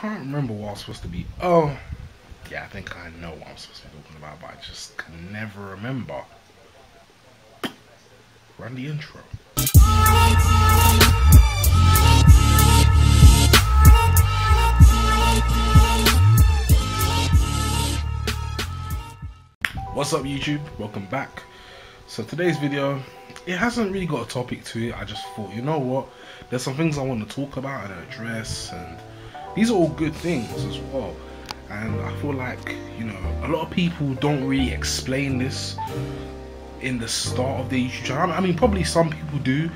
can't remember what I was supposed to be. Oh, yeah, I think I know what I'm supposed to be talking about, but I just can never remember. Run the intro. What's up YouTube? Welcome back. So today's video, it hasn't really got a topic to it. I just thought, you know what? There's some things I want to talk about and address and these are all good things as well. And I feel like, you know, a lot of people don't really explain this in the start of the YouTube channel. I mean, probably some people do,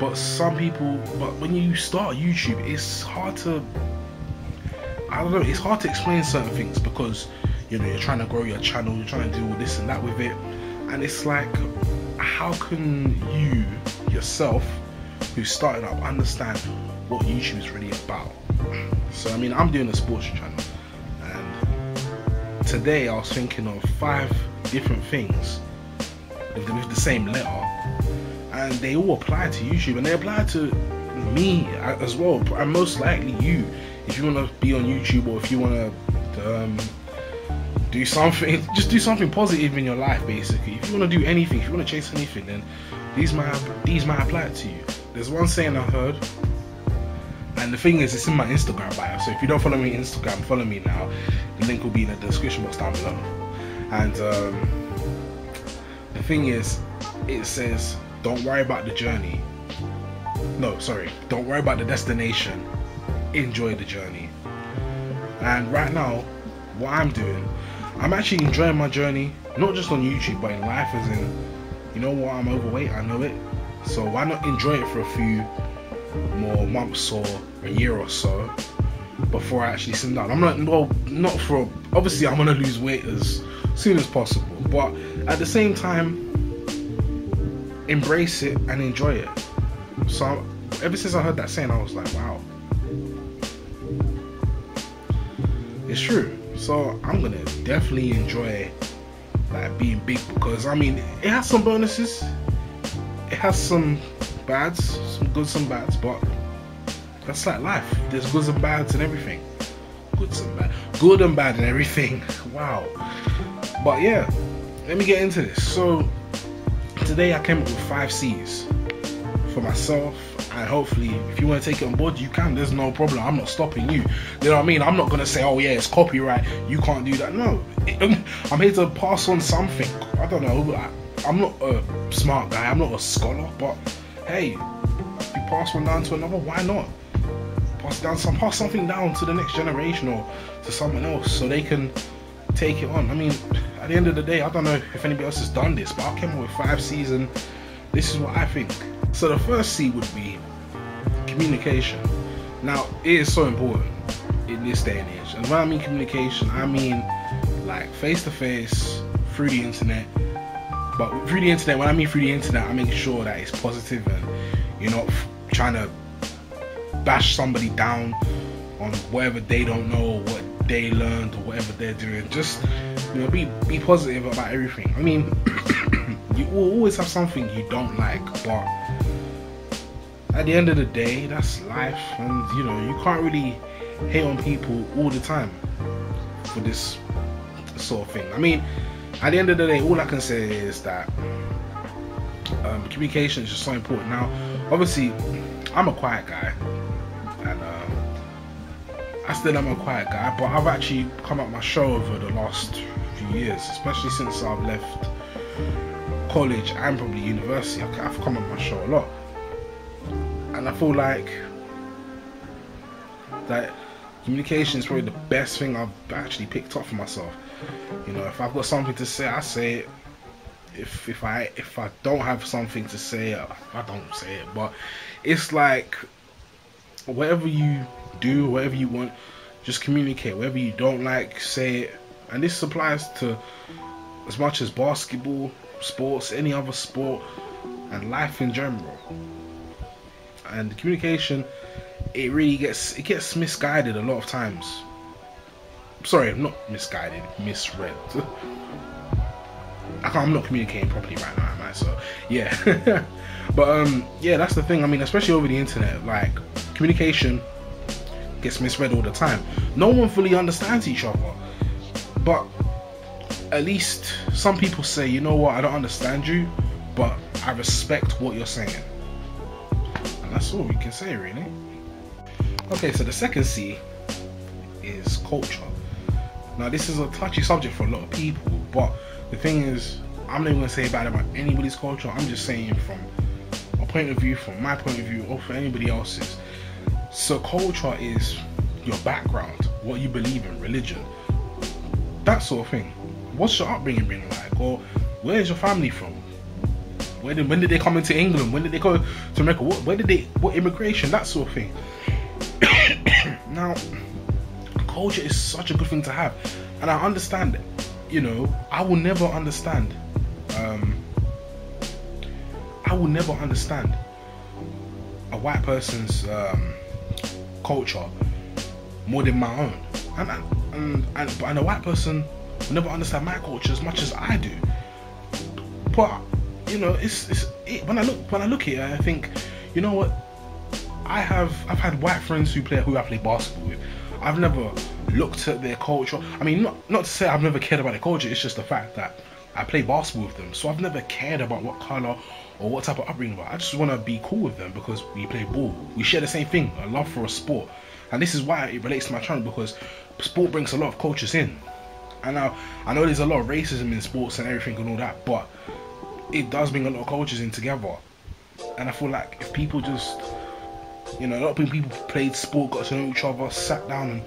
but some people, but when you start YouTube, it's hard to, I don't know, it's hard to explain certain things because you know you're trying to grow your channel you're trying to do all this and that with it and it's like how can you yourself who's starting up understand what youtube is really about so i mean i'm doing a sports channel and today i was thinking of five different things with the, same letter and they all apply to youtube and they apply to me as well and most likely you if you want to be on youtube or if you want to um, do something just do something positive in your life basically. If you want to do anything if you want to chase anything then these might these might apply to you. There's one saying i heard and the thing is it's in my instagram bio so if you don't follow me on instagram follow me now the link will be in the description box down below and um, the thing is it says don't worry about the journey no sorry don't worry about the destination enjoy the journey and right now what i'm doing I'm actually enjoying my journey, not just on YouTube, but in life. As in, you know what? I'm overweight. I know it. So why not enjoy it for a few more months or a year or so before I actually sit down? I'm not well, not for. Obviously, I'm gonna lose weight as soon as possible, but at the same time, embrace it and enjoy it. So ever since I heard that saying, I was like, wow, it's true. So I'm gonna definitely enjoy like being big because I mean it has some bonuses, it has some bads, some goods, some bads, but that's like life. There's goods and bads and everything. Goods and bad, good and bad and everything. Wow. But yeah, let me get into this. So today I came up with five C's for myself and hopefully if you want to take it on board you can there's no problem i'm not stopping you you know what i mean i'm not going to say oh yeah it's copyright you can't do that no i'm here to pass on something i don't know I, am not a smart guy i'm not a scholar but hey if you pass one down to another why not pass down some pass something down to the next generation or to someone else so they can take it on i mean at the end of the day i don't know if anybody else has done this but i came up with five seasons this is what i think so the first C would be communication. Now, it is so important in this day and age. And when I mean communication, I mean like face to face, through the internet. But through the internet, when I mean through the internet, I make sure that it's positive and you're not trying to bash somebody down on whatever they don't know, what they learned, or whatever they're doing. Just you know, be be positive about everything. I mean, you will always have something you don't like, but at the end of the day, that's life, and you know, you can't really hate on people all the time for this sort of thing. I mean, at the end of the day, all I can say is that um, communication is just so important. Now, obviously, I'm a quiet guy, and um, I still am a quiet guy, but I've actually come up my show over the last few years, especially since I've left college and probably university. I've come up my show a lot and I feel like that communication is probably the best thing I've actually picked up for myself. You know, if I've got something to say, I say it. If if I if I don't have something to say, I don't say it. But it's like whatever you do, whatever you want, just communicate. Whatever you don't like, say it. And this applies to as much as basketball, sports, any other sport, and life in general and communication it really gets it gets misguided a lot of times sorry I'm not misguided misread I'm not communicating properly right now am I so yeah but um yeah that's the thing I mean especially over the internet like communication gets misread all the time. No one fully understands each other. But at least some people say, you know what, I don't understand you, but I respect what you're saying. And that's all we can say, really. Okay, so the second C is culture. Now, this is a touchy subject for a lot of people, but the thing is, I'm not going to say bad about anybody's culture. I'm just saying from a point of view, from my point of view, or for anybody else's. So, culture is your background, what you believe in, religion, that sort of thing. What's your upbringing been like, or where's your family from? Where did, when did they come into England? When did they go to America? What, where did they? What immigration? That sort of thing. now, culture is such a good thing to have, and I understand. You know, I will never understand. Um, I will never understand a white person's um, culture more than my own, and and and, and a white person will never understand my culture as much as I do. But you know, it's it's it, when I look when I look it, I think, you know what, I have I've had white friends who play who I play basketball with. I've never looked at their culture. I mean, not not to say I've never cared about their culture. It's just the fact that I play basketball with them, so I've never cared about what color or what type of upbringing. I just want to be cool with them because we play ball. We share the same thing, a love for a sport, and this is why it relates to my channel because sport brings a lot of cultures in. And now I know there's a lot of racism in sports and everything and all that, but it does bring a lot of cultures in together. And I feel like if people just, you know, a lot of people played sport, got to know each other, sat down and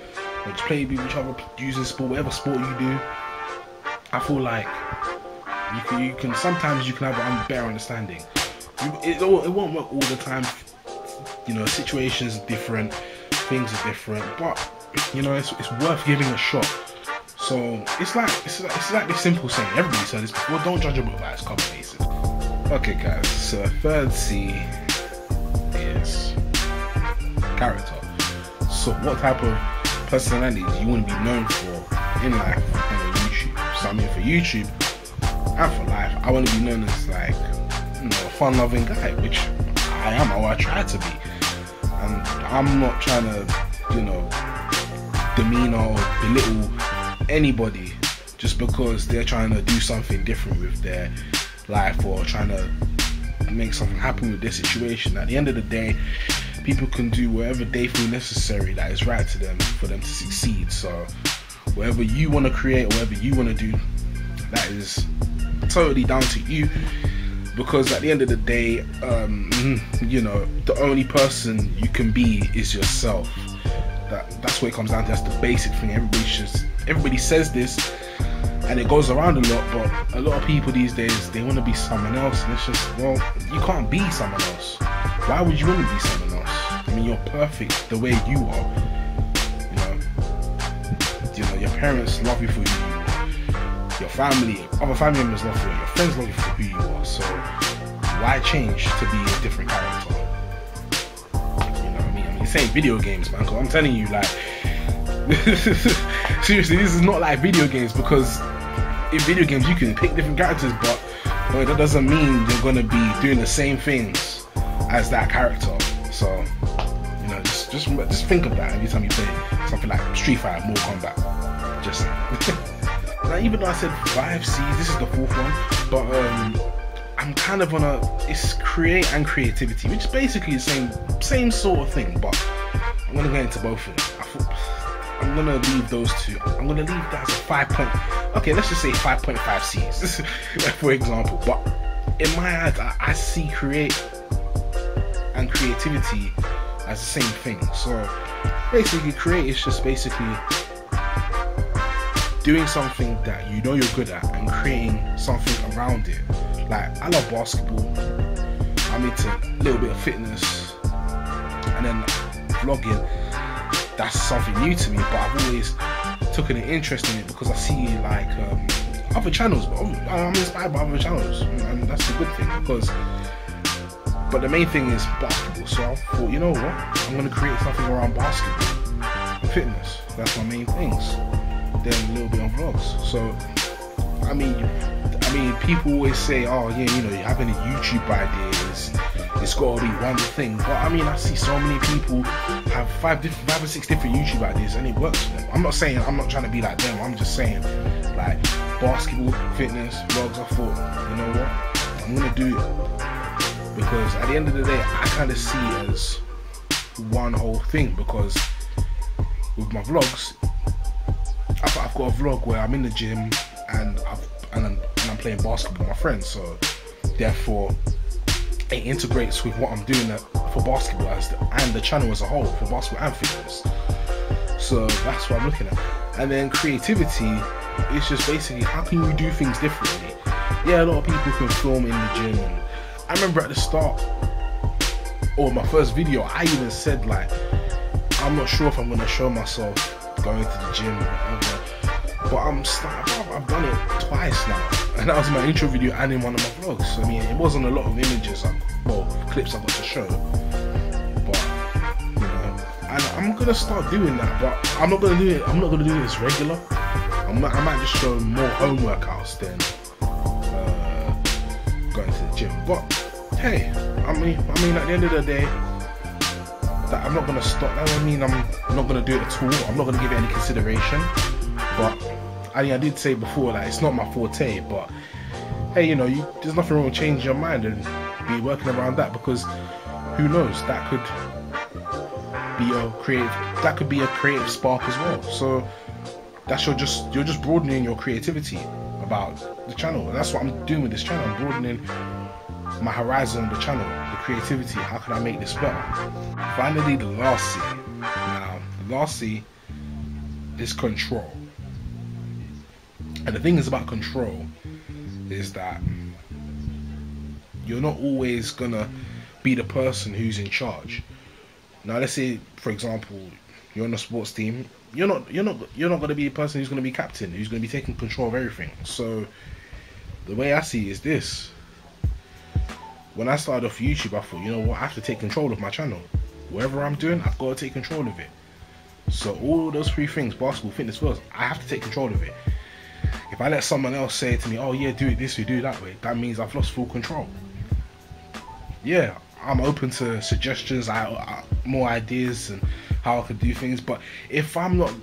just played with each other using sport, whatever sport you do. I feel like you can, you can sometimes you can have a better understanding. You, it, it won't work all the time. You know, situations are different, things are different, but you know, it's, it's worth giving a shot. So it's like it's like, it's like this simple saying. Everybody said this before. Don't judge a book by its cover. Okay, guys. So third C is character. So what type of personality do you want to be known for in life and on YouTube? So I mean, for YouTube and for life, I want to be known as like you know a fun-loving guy, which I am or I try to be. And I'm not trying to, you know, demean or belittle anybody just because they're trying to do something different with their life or trying to make something happen with their situation. At the end of the day, people can do whatever they feel necessary that is right to them for them to succeed. So, whatever you want to create, whatever you want to do, that is totally down to you. Because at the end of the day, um, you know, the only person you can be is yourself. That that's what it comes down to. That's the basic thing. Everybody just everybody says this and it goes around a lot, but a lot of people these days they want to be someone else, and it's just well, you can't be someone else. Why would you want to be someone? I mean, you're perfect the way you are. You know, you know, your parents love you for you. Your family, other family members love you. Your friends love you for who you are. So why change to be a different character? You know what I mean? I mean, say video games, man. Cause I'm telling you, like. seriously, this is not like video games because in video games you can pick different characters, but well, that doesn't mean you're gonna be doing the same things as that character. So, just just think of that every time you play something like Street Fighter, Mortal Kombat. Just now, even though I said five C's, this is the fourth one, but um, I'm kind of on a it's create and creativity, which is basically the same same sort of thing, but I'm gonna get into both of them. I thought, I'm gonna leave those two. I'm gonna leave that as a five point. Okay, let's just say 5.5 C's, for example. But in my eyes, I, I see create and creativity as the same thing. So basically, create is just basically doing something that you know you're good at and creating something around it. Like I love basketball. I'm into a little bit of fitness, and then vlogging that's something new to me, but I've always taken an interest in it because I see like um, other channels, but I'm inspired by other channels, and that's a good thing because. But the main thing is basketball, so I thought, you know what, I'm gonna create something around basketball, fitness. That's my main things. Then a little bit on vlogs. So, I mean, I mean, people always say, oh yeah, you know, you have any YouTube ideas, it's gotta be one thing. But I mean, I see so many people have five different, five or six different YouTube ideas, and it works for them. I'm not saying I'm not trying to be like them. I'm just saying, like basketball, fitness, vlogs. I thought, you know what, I'm gonna do it because at the end of the day, I kind of see it as one whole thing. Because with my vlogs, I've, I've got a vlog where I'm in the gym and I've and I'm, and I'm playing basketball with my friends. So therefore it integrates with what I'm doing for basketball as the, and the channel as a whole for basketball and fitness. So that's what I'm looking at. And then creativity is just basically how can you do things differently? Yeah, a lot of people can film in the gym. I remember at the start, or my first video, I even said like, I'm not sure if I'm gonna show myself going to the gym whatever. But I'm I've done it twice now and that was my intro video and in one of my vlogs. I mean, it wasn't a lot of images, well, clips I got to show, but you know, and I'm gonna start doing that. But I'm not gonna do it. I'm not gonna do this regular. I'm, I might just show more home workouts than But hey, I mean, I mean, at the end of the day, that I'm not gonna stop. That doesn't mean I'm not gonna do it at all. I'm not gonna give it any consideration. But I mean, I did say before that like, it's not my forte, but hey, you know, you, there's nothing wrong with changing your mind and be working around that because who knows, that could be a creative, that could be a creative spark as well. So that's your just you're just broadening your creativity about the channel, and that's what I'm doing with this channel. I'm broadening my horizon on the channel, the creativity. How can I make this better? Finally, the last C. Now, the last C is control. And the thing is about control is that you're not always gonna be the person who's in charge. Now let's say for example you're on a sports team, you're not you're not you're not gonna be the person who's gonna be captain, who's gonna be taking control of everything. So the way I see is this. When I started off YouTube I thought, you know what, I have to take control of my channel. Whatever I'm doing, I've got to take control of it. So all those three things, basketball, fitness, first, I have to take control of it. If I let someone else say to me, oh yeah, do it this way, do it that way, that means I've lost full control. Yeah, I'm open to suggestions, I, I, more ideas and how I could do things. But if I'm not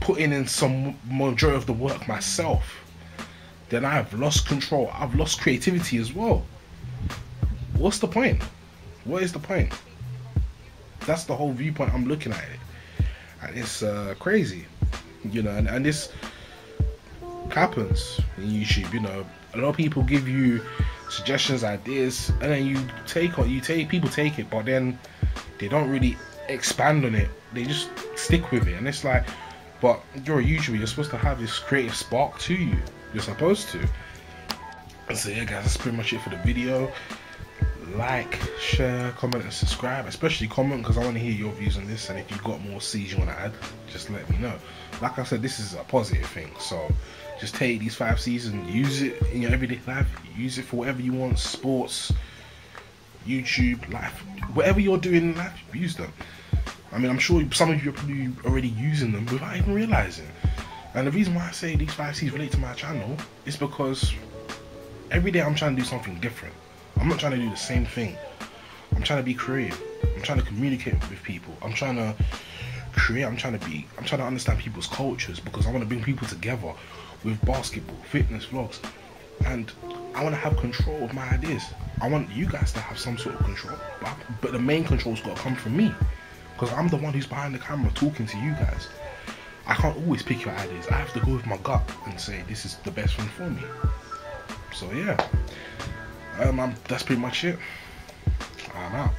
putting in some majority of the work myself, then I've lost control. I've lost creativity as well. What's the point? What is the point? That's the whole viewpoint I'm looking at it. And it's uh, crazy, you know. And, and this happens in YouTube. You know, a lot of people give you suggestions, ideas, and then you take on you take people take it, but then they don't really expand on it. They just stick with it, and it's like, but you're a YouTuber. You're supposed to have this creative spark to you. You're supposed to. So yeah, guys, that's pretty much it for the video. Like, share, comment, and subscribe. Especially comment because I want to hear your views on this. And if you've got more C's you want to add, just let me know. Like I said, this is a positive thing. So just take these five seasons, use it in your everyday life, use it for whatever you want, sports, YouTube, life, whatever you're doing in life, use them. I mean, I'm sure some of you are probably already using them without even realizing. And the reason why I say these five C's relate to my channel is because every day I'm trying to do something different. I'm not trying to do the same thing. I'm trying to be creative. I'm trying to communicate with people. I'm trying to create. I'm trying to be. I'm trying to understand people's cultures because I want to bring people together with basketball, fitness vlogs, and I want to have control of my ideas. I want you guys to have some sort of control, but, but the main control's got to come from me because I'm the one who's behind the camera talking to you guys. I can't always pick your ideas. I have to go with my gut and say this is the best one for me. So yeah, um, I'm, that's pretty much it. I'm out.